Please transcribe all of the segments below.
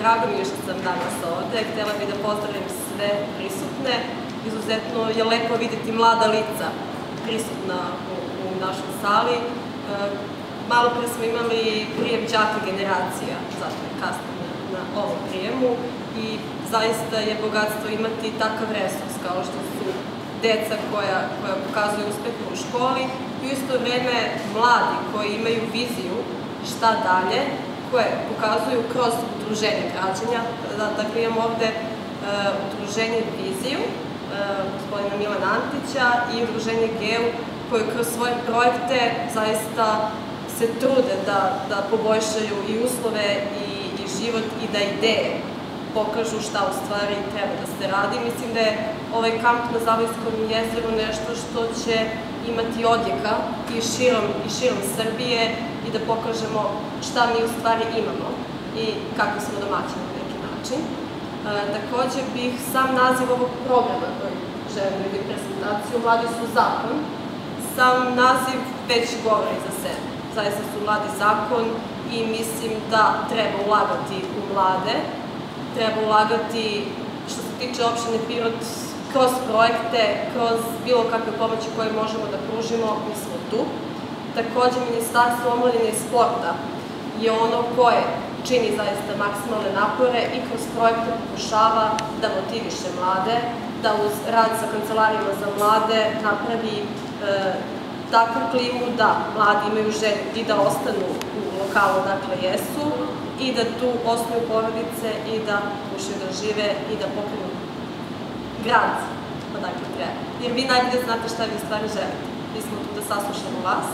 drago mi je što sam danas ovde. Htela bih da pozdravim sve prisutne. Izuzetno je lepo videti mlada lica prisutna u, u našoj sali. E, malo pre smo imali prijem đaka generacija, zato je kasno na, na ovom prijemu i zaista je bogatstvo imati takav resurs kao što su deca koja, koja pokazuju uspeh u školi i u isto vreme mladi koji imaju viziju šta dalje, koje pokazuju kroz udruženje građanja. Da, dakle, imam ovde uh, udruženje Viziju, uh, gospodina Milana Antića i udruženje GEU, koje kroz svoje projekte zaista se trude da, da poboljšaju i uslove i, život i da ideje pokažu šta u stvari treba da se radi. Mislim da je ovaj kamp na Zavojskom jezeru nešto što će imati odjeka i širom, i širom Srbije i da pokažemo šta mi u stvari imamo i kakvi smo domaćini na neki način. E, takođe bih sam naziv ovog programa koji želim da prezentaciju, Mladi su zakon, sam naziv već govori za sebe. Zaista su mladi zakon i mislim da treba ulagati u mlade, treba ulagati što se tiče opštine Pirot kroz projekte, kroz bilo kakve pomoći koje možemo da pružimo, mi smo tu. Takođe, Ministarstvo omladine i sporta je ono koje čini zaista maksimalne napore i kroz projekte pokušava da motiviše mlade, da uz rad sa kancelarijama za mlade napravi e, takvu klimu da mladi imaju želju i da ostanu u lokalu dakle jesu i da tu osnuju porodice i da pokušaju da žive i da pokrenu grad odakle treba. Jer vi najbolje znate šta vi stvari želite. Mi smo tu da saslušamo vas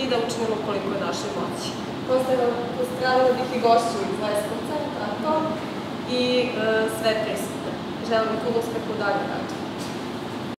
i da učinimo koliko je naše moći. Pozdravila bih i gošću iz Leskovca, tako, i e, sve prisutne. Želim mi puno uspeha dalje.